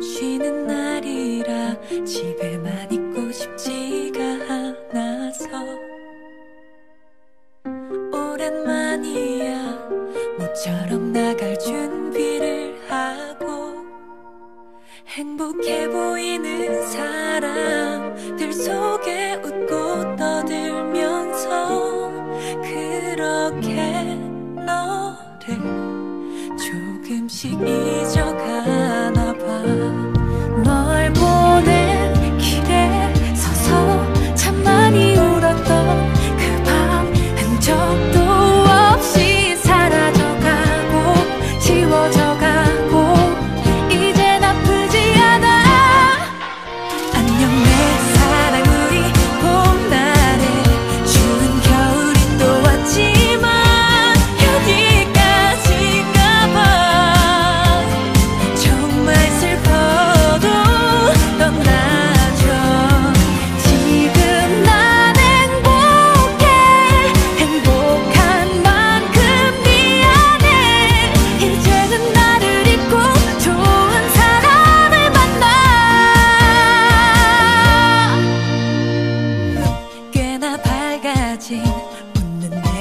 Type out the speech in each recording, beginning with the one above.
쉬는 날이라 집에만 있고 싶지가 않아서. 오랜만이야. 모처럼 나갈 준비를 하고 행복해 보이는 사람들 속에 웃고 떠들면서 그렇게 너를 조금씩 잊어가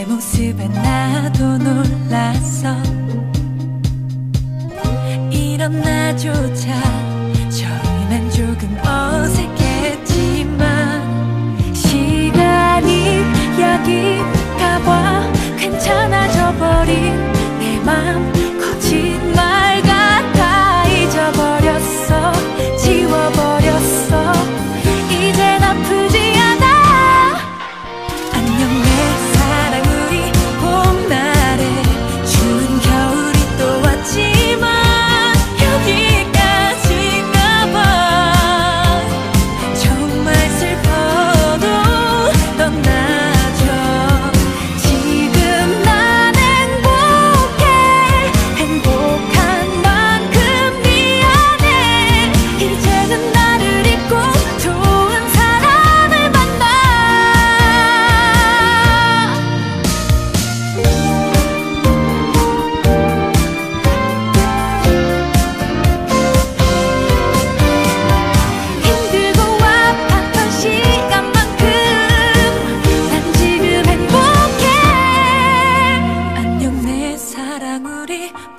모습에 나도 놀라서 일어나조차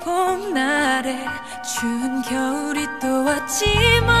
봄날에 추운 겨울이 또 왔지만